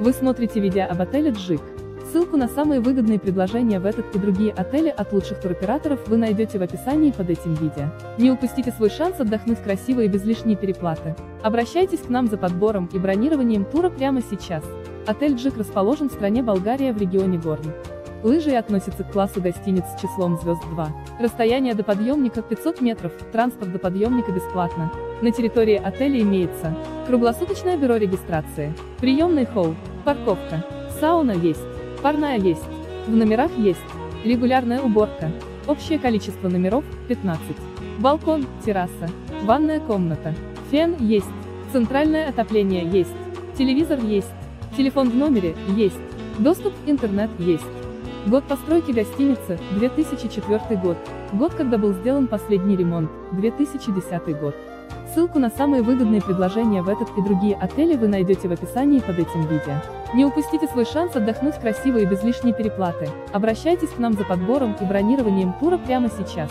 Вы смотрите видео об отеле Джик. Ссылку на самые выгодные предложения в этот и другие отели от лучших туроператоров вы найдете в описании под этим видео. Не упустите свой шанс отдохнуть красиво и без лишней переплаты. Обращайтесь к нам за подбором и бронированием тура прямо сейчас. Отель Джик расположен в стране Болгария в регионе Горн. Лыжи относятся к классу гостиниц с числом звезд 2. Расстояние до подъемника 500 метров, транспорт до подъемника бесплатно. На территории отеля имеется круглосуточное бюро регистрации, приемный холл, парковка, сауна есть. Парная есть. В номерах есть. Регулярная уборка. Общее количество номеров – 15. Балкон, терраса. Ванная комната. Фен есть. Центральное отопление есть. Телевизор есть. Телефон в номере есть. Доступ в интернет есть. Год постройки гостиницы – 2004 год. Год, когда был сделан последний ремонт – 2010 год. Ссылку на самые выгодные предложения в этот и другие отели вы найдете в описании под этим видео. Не упустите свой шанс отдохнуть красиво и без лишней переплаты. Обращайтесь к нам за подбором и бронированием тура прямо сейчас.